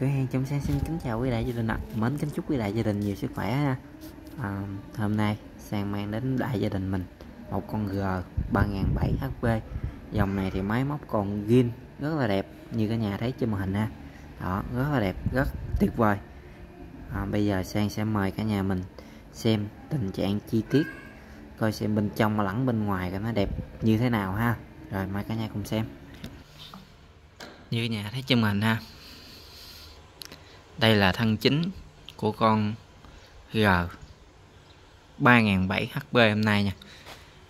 cửa hàng trong xe xin kính chào quý đại gia đình ạ. Mến kính chúc quý đại gia đình nhiều sức khỏe ha. À, hôm nay sang mang đến đại gia đình mình một con G 3007 HP dòng này thì máy móc còn gin rất là đẹp như cả nhà thấy trên màn hình ha. Đó rất là đẹp rất tuyệt vời. À, bây giờ sang sẽ mời cả nhà mình xem tình trạng chi tiết coi xem bên trong mà lẫn bên ngoài cái nó đẹp như thế nào ha. Rồi mời cả nhà cùng xem. Như cả nhà thấy trên màn hình ha đây là thân chính của con G. 3007 HP hôm nay nha.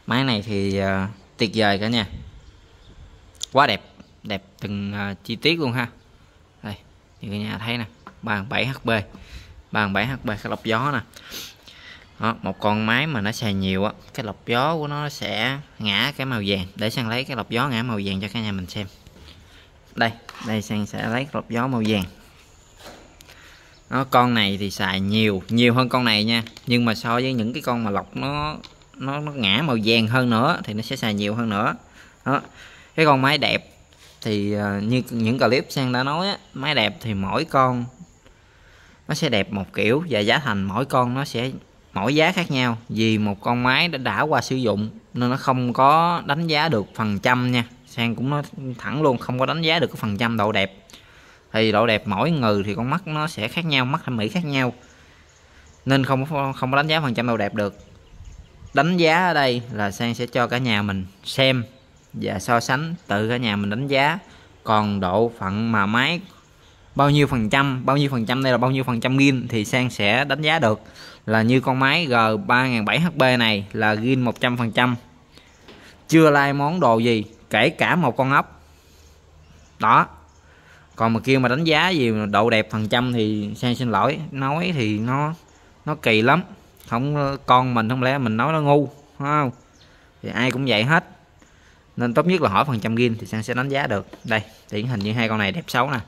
Máy này thì uh, tuyệt vời cả nha quá đẹp đẹp từng uh, chi tiết luôn ha. Đây như cả nhà thấy nè 37 HP 37 HP cái lọc gió nè. Đó, một con máy mà nó xài nhiều á cái lọc gió của nó sẽ ngã cái màu vàng. Để sang lấy cái lọc gió ngã màu vàng cho cả nhà mình xem. Đây đây sang sẽ lấy cái lọc gió màu vàng nó con này thì xài nhiều nhiều hơn con này nha. Nhưng mà so với những cái con mà lọc nó nó, nó ngã màu vàng hơn nữa thì nó sẽ xài nhiều hơn nữa. Đó cái con máy đẹp thì ờ, như những clip sang đã nói á, máy đẹp thì mỗi con nó sẽ đẹp một kiểu và giá thành mỗi con nó sẽ mỗi giá khác nhau. Vì một con máy đã đã qua sử dụng nên nó không có đánh giá được phần trăm nha. Sang cũng nói thẳng luôn không có đánh giá được cái phần trăm độ đẹp thì độ đẹp mỗi người thì con mắt nó sẽ khác nhau, mắt thẩm mỹ khác nhau. Nên không không có đánh giá phần trăm độ đẹp được. Đánh giá ở đây là sang sẽ cho cả nhà mình xem và so sánh tự cả nhà mình đánh giá còn độ phận mà máy bao nhiêu phần trăm, bao nhiêu phần trăm đây là bao nhiêu phần trăm gin thì sang sẽ đánh giá được. Là như con máy G 3007 HP này là gin 100 phần trăm. Chưa lai món đồ gì, kể cả một con ốc. Đó còn mà kia mà đánh giá gì độ đẹp phần trăm thì sang xin lỗi, nói thì nó nó kỳ lắm. Không, con mình không lẽ mình nói nó ngu không? Thì ai cũng vậy hết. Nên tốt nhất là hỏi phần trăm gin thì sang sẽ đánh giá được. Đây, điển hình như hai con này đẹp xấu nè.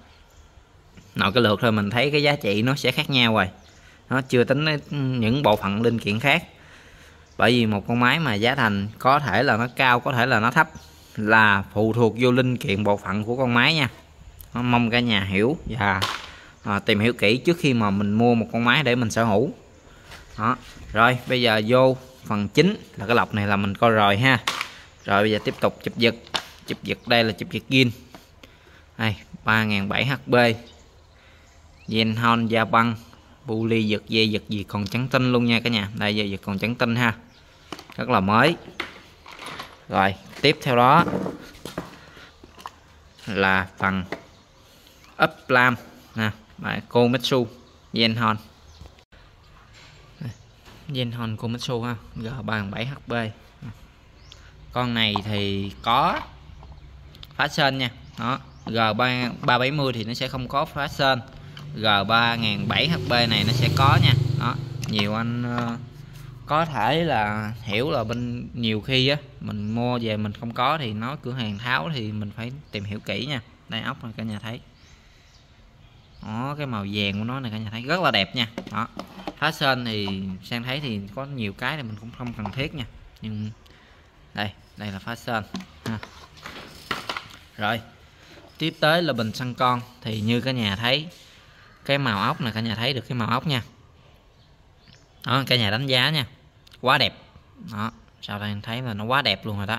Nội cái lượt thôi, mình thấy cái giá trị nó sẽ khác nhau rồi. Nó chưa tính những bộ phận linh kiện khác. Bởi vì một con máy mà giá thành có thể là nó cao, có thể là nó thấp là phụ thuộc vô linh kiện bộ phận của con máy nha mong cả nhà hiểu và à, tìm hiểu kỹ trước khi mà mình mua một con máy để mình sở hữu. Đó rồi bây giờ vô phần chính là cái lọc này là mình coi rồi ha. Rồi bây giờ tiếp tục chụp giật. Chụp giật đây là chụp giật gin đây 3007 HP Zenhon da băng Bully giật dây giật gì còn trắng tinh luôn nha cả nhà. Đây giờ giật còn trắng tinh ha. Rất là mới. Rồi tiếp theo đó là phần uplam nè bài Komatsu Zenhon Zenhon Komatsu ha G37 HP con này thì có phá sơn nha. Đó G370 thì nó sẽ không có phá sơn, G3007 HP này nó sẽ có nha. Đó nhiều anh uh, có thể là hiểu là bên nhiều khi á mình mua về mình không có thì nói cửa hàng tháo thì mình phải tìm hiểu kỹ nha. Đây ốc này cả nhà thấy đó, cái màu vàng của nó này cả nhà thấy rất là đẹp nha. Đó. Phá sơn thì sang thấy thì có nhiều cái thì mình cũng không cần thiết nha. Nhưng đây đây là phá sơn ha. rồi, tiếp tới là bình xăng con. Thì như cả nhà thấy, cái màu ốc này cả nhà thấy được cái màu ốc nha. Đó, cả nhà đánh giá nha. Quá đẹp. Đó, sau đây thấy là nó quá đẹp luôn rồi đó.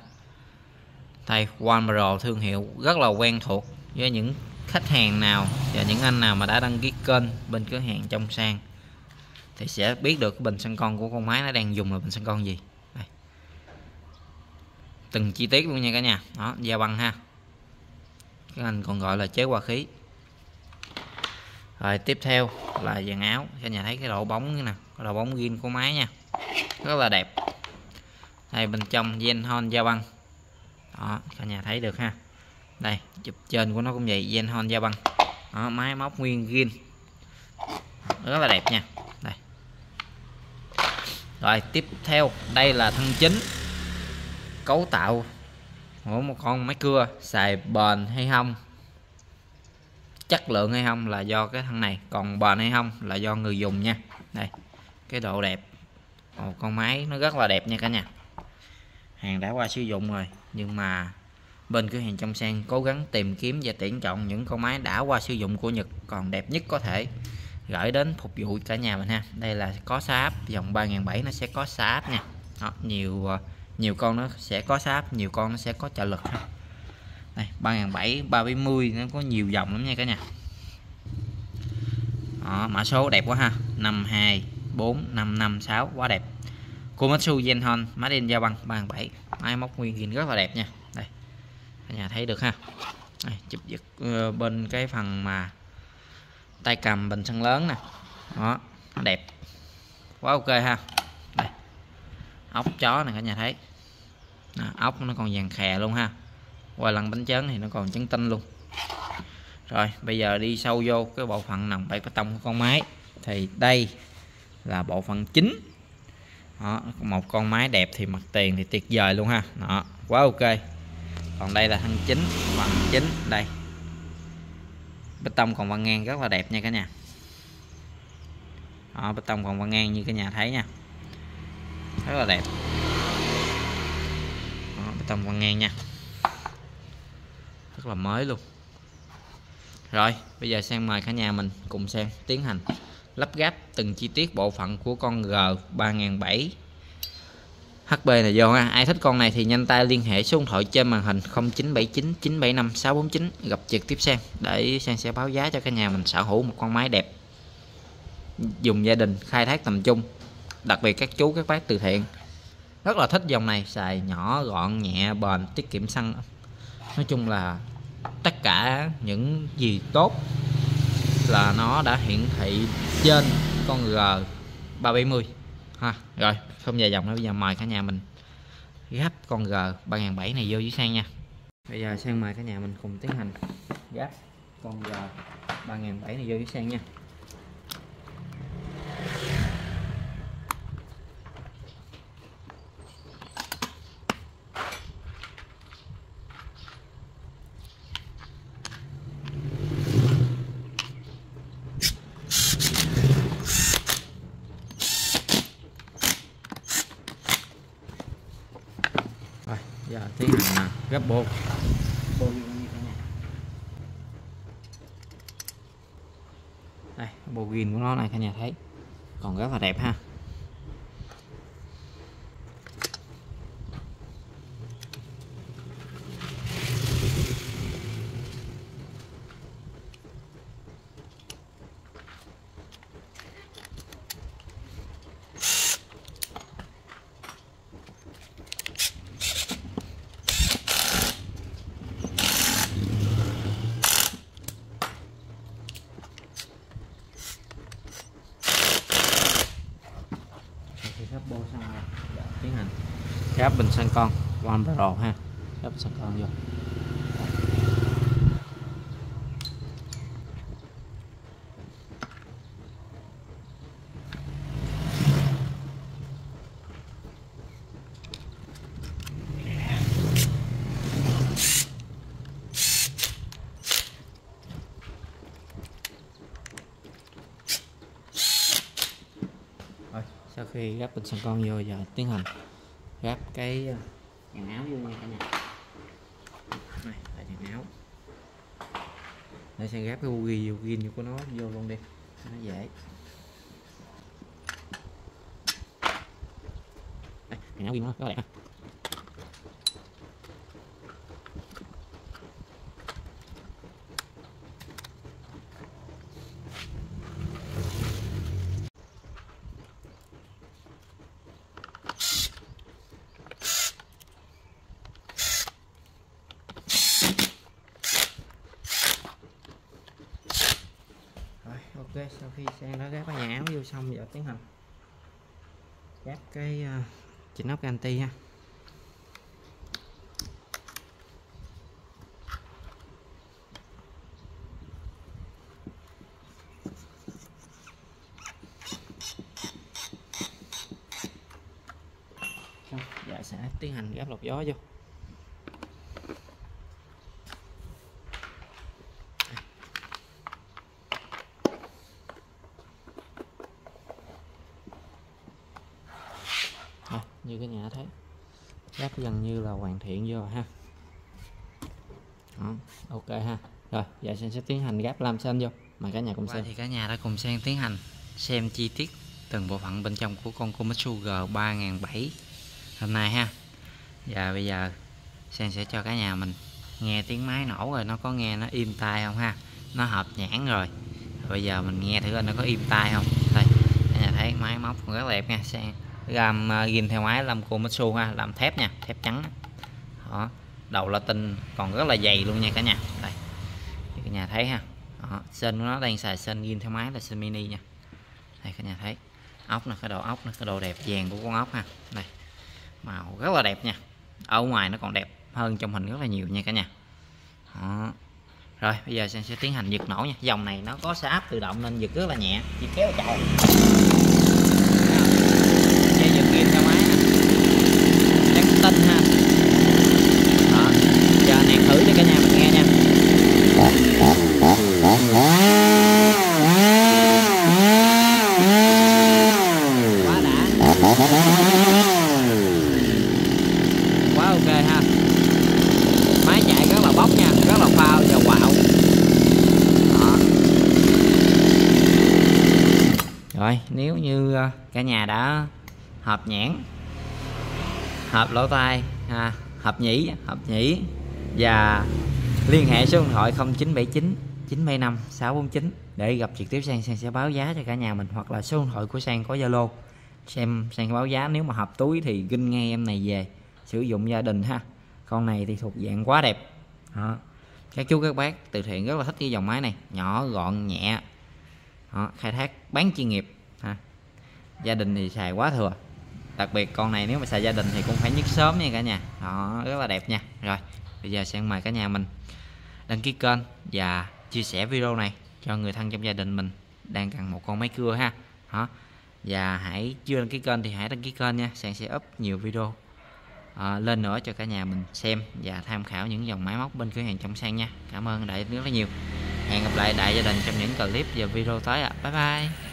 Đây One Pro thương hiệu rất là quen thuộc với những khách hàng nào và những anh nào mà đã đăng ký kênh bên cửa hàng trong sang thì sẽ biết được cái bình xăng con của con máy nó đang dùng là bình xăng con gì. Đây. từng chi tiết luôn nha cả nhà. Đó, da băng ha. Các anh còn gọi là chế hòa khí. Rồi, tiếp theo là dàn áo. Cả nhà thấy cái độ bóng nè, cái độ bóng ghim của máy nha. Rất là đẹp. Đây, bên trong Zenhon da băng. Đó, cả nhà thấy được ha đây chụp trên của nó cũng vậy gen hon da băng. Đó, máy móc nguyên gin rất là đẹp nha. Đây. Rồi tiếp theo đây là thân chính cấu tạo của một con máy cưa xài bền hay không? Chất lượng hay không là do cái thân này còn bền hay không là do người dùng nha. Đây cái độ đẹp. Một con máy nó rất là đẹp nha cả nhà. Hàng đã qua sử dụng rồi nhưng mà bên cửa hàng trong sang cố gắng tìm kiếm và tuyển chọn những con máy đã qua sử dụng của Nhật còn đẹp nhất có thể. Gửi đến phục vụ cả nhà mình ha. Đây là có sáp dòng 3007 nó sẽ có sáp nha. Đó, nhiều ờ, nhiều con nó sẽ có sáp nhiều con nó sẽ có trợ lực ha. Đây 3007 370 nó có nhiều dòng lắm nha cả nhà. Đó, mã số đẹp quá ha. 52 4 5 5 6 quá đẹp. Komatsu Genhon máy đen da băng 37 máy móc nguyên nhìn rất là đẹp nha. Đây cả nhà thấy được ha. Đây, chụp giật ờ, bên cái phần mà tay cầm bình xăng lớn nè. Đó đẹp. Quá ok ha. Đây ốc chó này cả nhà thấy. Đó, ốc nó còn vàng khè luôn ha. Qua lần bánh chấn thì nó còn trắng tinh luôn. Rồi bây giờ đi sâu vô cái bộ phận nòng bậy bê tông của con máy. Thì đây là bộ phận chính. Đó, một con máy đẹp thì mặt tiền thì tuyệt vời luôn ha. Đó quá ok còn đây là thân chính phần chính đây. Bê tông còn văng ngang rất là đẹp nha cả nhà. Đó, bê tông còn văng ngang như cả nhà thấy nha. Rất là đẹp. Đó, bê tông văng ngang nha. Rất là mới luôn. Rồi bây giờ sang mời cả nhà mình cùng xem tiến hành lắp ráp từng chi tiết bộ phận của con G 3007 HB này vô ha. Ai thích con này thì nhanh tay liên hệ số điện thoại trên màn hình 0979 975 649 gặp trực tiếp sang để sang sẽ báo giá cho cả nhà mình sở hữu một con máy đẹp dùng gia đình, khai thác tầm trung, đặc biệt các chú, các bác từ thiện. Rất là thích dòng này, xài nhỏ, gọn, nhẹ, bền, tiết kiệm xăng. Nói chung là tất cả những gì tốt là nó đã hiển thị trên con G 370 ha, rồi, không dài dòng nữa, bây giờ mời cả nhà mình gắp con G 3007 này vô dưới sang nha. Bây giờ sang mời cả nhà mình cùng tiến hành gắp con G 3007 này vô dưới sang nha rồi Dạ, giờ tiến hành gấp bột đây, bộ ghiền của nó này, cả nhà thấy. Còn rất là đẹp ha. Sắp bô xong rồi. Dạ, tiến hành. Cáp bình xăng con. One pro ha. Cáp bình xăng con vô rồi sau khi gắp bình xăng con vô giờ tiến hành gắp cái ờ, dàn áo vô nha cả nhà. Này là dàn áo. Để sẽ gắp cái bugi vô gin của nó, vô luôn đi. Nó dễ. Đây dàn áo gin nó rất là đẹp ha rồi ok sau khi sang đã ghép cái nhà áo vô xong giờ tiến hành ghép cái uh, chỉnh ốc anti ha. Xong giờ sẽ tiến hành ghép lọc gió vô Rồi, như cái nhà thấy gắp gần như là hoàn thiện vô ha. Đó. ok ha. Rồi giờ sang sẽ tiến hành gáp lam xanh vô mời cả nhà cùng xem. thì cả nhà đã cùng sang tiến hành xem chi tiết từng bộ phận bên trong của con Komatsu G 3007 hôm nay ha. Và bây giờ Sang sẽ cho cả nhà mình nghe tiếng máy nổ rồi nó có nghe nó im tai không ha? Nó hợp nhãn rồi. Bây giờ mình nghe thử nó có im tai không. Đây cả nhà thấy máy móc còn rất đẹp nha Sang gam à, ghim theo máy làm Komatsu ha làm thép nha thép trắng. Đó đầu latin còn rất là dày luôn nha cả nhà. Đây cả nhà thấy ha. Đó, sên của nó đang xài sên ghim theo máy là sên mini nha. Đây cả nhà thấy. Ốc nè cái độ ốc nè cái độ đẹp vàng của con ốc ha. Đây màu rất là đẹp nha. Ở ngoài nó còn đẹp hơn trong hình rất là nhiều nha cả nhà. Đó. rồi bây giờ sẽ tiến hành giật nổ nha. Dòng này nó có xe áp tự động nên giật rất là nhẹ chỉ kéo chạy dây theo máy nè. Trắng tinh ha. Đó. giờ nè thử cho cả nhà mình nghe nha. Quá đã. Quá ok ha. Máy chạy rất là bốc nha, rất là phao và quạo. Đó. rồi, nếu như ờ, cả nhà đã hợp nhãn. Hợp lỗ tai. Ha, hợp nhĩ hợp nhĩ. Và liên hệ số điện thoại 0979 975 649 để gặp trực tiếp sang. Sang sẽ báo giá cho cả nhà mình hoặc là số điện thoại của sang có zalo. Xem sang báo giá. Nếu mà hợp túi thì ginh ngay em này về sử dụng gia đình ha. Con này thì thuộc dạng quá đẹp. Đó. các chú các bác từ thiện rất là thích cái dòng máy này. Nhỏ gọn nhẹ. Đó. khai thác bán chuyên nghiệp ha. Gia đình thì xài quá thừa đặc biệt con này nếu mà xài gia đình thì cũng phải nhức sớm nha cả nhà. Đó rất là đẹp nha. Rồi bây giờ sẽ mời cả nhà mình đăng ký kênh và chia sẻ video này cho người thân trong gia đình mình đang cần một con máy cưa ha. Đó và hãy chưa đăng ký kênh thì hãy đăng ký kênh nha sẽ sẽ up nhiều video à, lên nữa cho cả nhà mình xem và tham khảo những dòng máy móc bên cửa hàng trong sang nha. Cảm ơn đại rất là nhiều. Hẹn gặp lại đại gia đình trong những clip và video tới ạ. À. bye bye.